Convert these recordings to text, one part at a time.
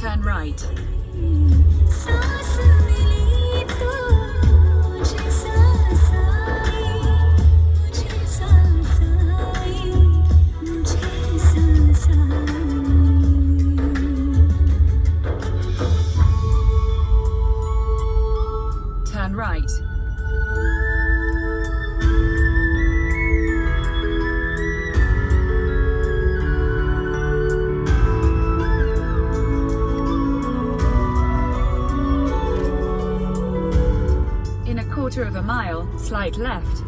Turn right. Mm. quarter of a mile, slight left.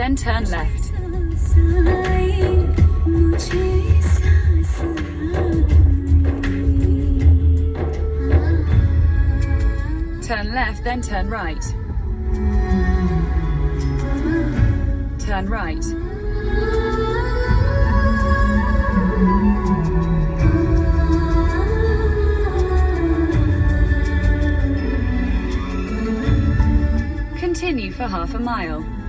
then turn left. Turn left, then turn right. Turn right. Continue for half a mile.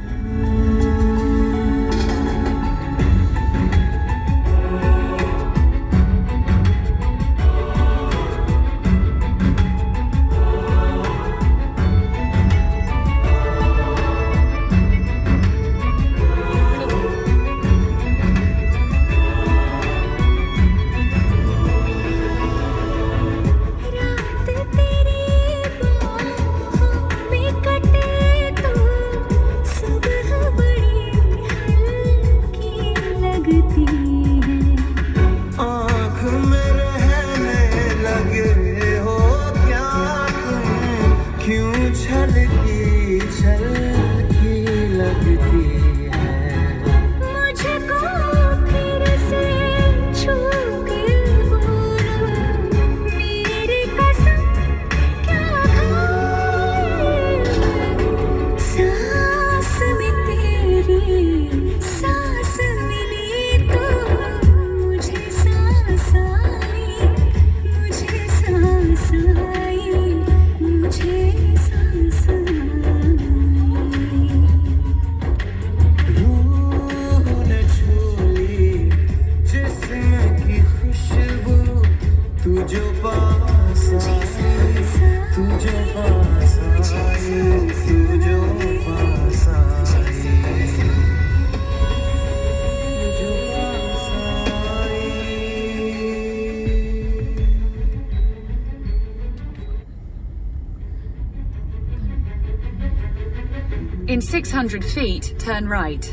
In 600 feet, turn right.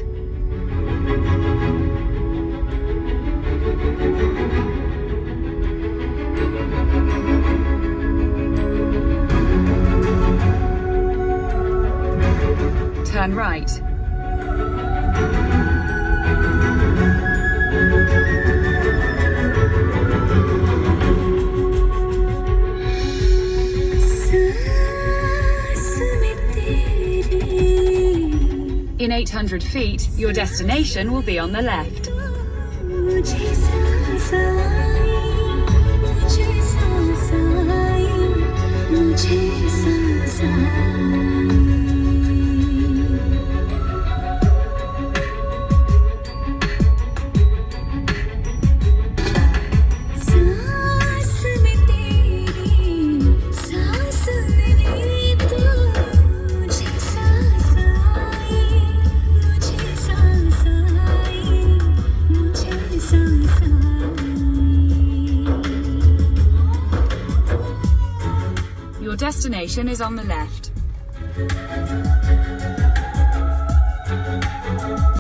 turn right. In 800 feet, your destination will be on the left. destination is on the left.